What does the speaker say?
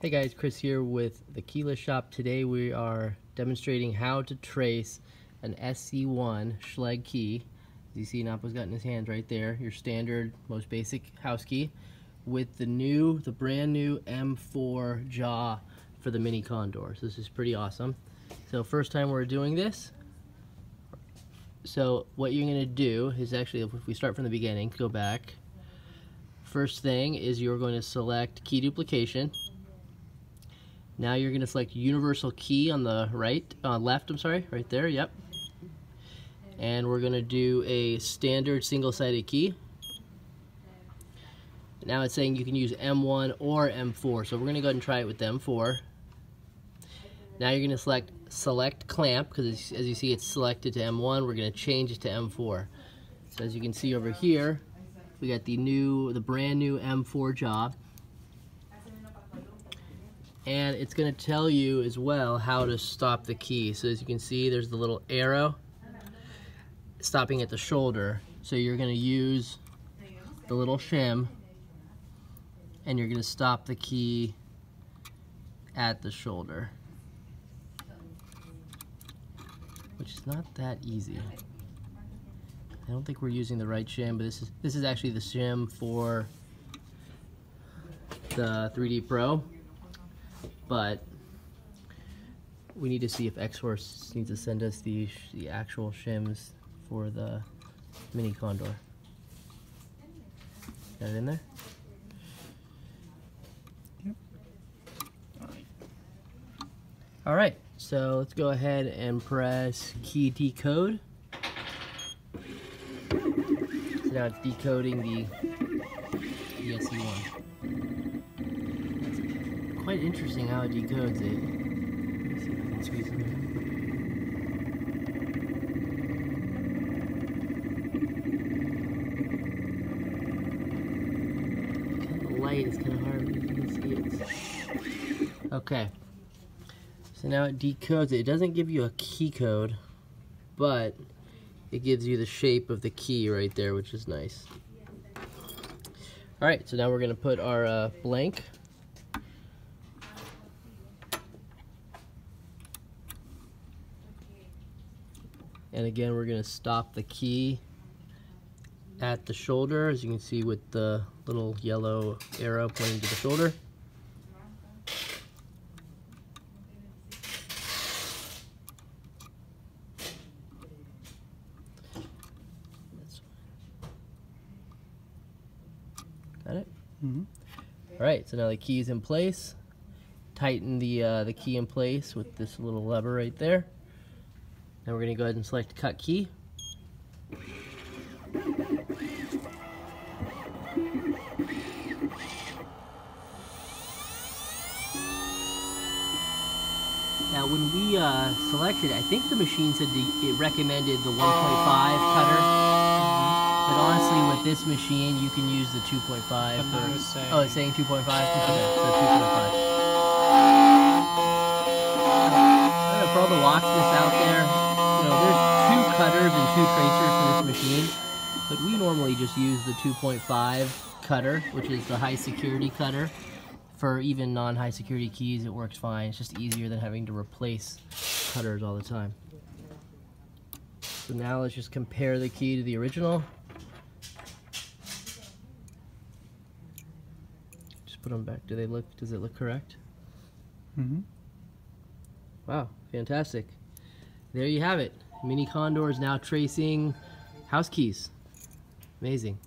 Hey guys, Chris here with the Keyless Shop. Today we are demonstrating how to trace an SC1 Schlage key. As you see, Napo's got in his hands right there, your standard, most basic house key, with the new, the brand new M4 jaw for the Mini Condor. So this is pretty awesome. So first time we're doing this, so what you're going to do is actually, if we start from the beginning, go back. First thing is you're going to select key duplication. Now you're going to select universal key on the right, uh, left, I'm sorry, right there, yep. And we're going to do a standard single-sided key. Now it's saying you can use M1 or M4, so we're going to go ahead and try it with M4. Now you're going to select select clamp because as you see it's selected to M1 we're going to change it to M4 so as you can see over here we got the new the brand new M4 jaw and it's going to tell you as well how to stop the key. So as you can see there's the little arrow stopping at the shoulder. So you're going to use the little shim and you're going to stop the key at the shoulder. Which is not that easy. I don't think we're using the right shim, but this is this is actually the shim for the 3D Pro, but we need to see if Xhorse needs to send us the, the actual shims for the Mini Condor. Got it in there? Yep. All right. So let's go ahead and press key decode. So now it's decoding the SC1. It's quite interesting how it decodes it. Let me see if I can squeeze it in. light is kind of hard to see it. Okay. So now it decodes it. It doesn't give you a key code, but it gives you the shape of the key right there, which is nice. All right, so now we're gonna put our uh, blank. And again, we're gonna stop the key at the shoulder, as you can see with the little yellow arrow pointing to the shoulder. Got it? Mm -hmm. All right, so now the key is in place. Tighten the, uh, the key in place with this little lever right there. Now we're gonna go ahead and select cut key. Now when we uh, selected, I think the machine said the, it recommended the 1.5 cutter. But honestly, with this machine, you can use the 2.5. Oh, it's saying 2.5? Okay, so 2.5. cutters and two tracers for this machine, but we normally just use the 2.5 cutter, which is the high security cutter. For even non-high security keys, it works fine. It's just easier than having to replace cutters all the time. So now let's just compare the key to the original. Just put them back. Do they look, does it look correct? Mm-hmm. Wow, fantastic. There you have it. Mini Condor is now tracing house keys. Amazing.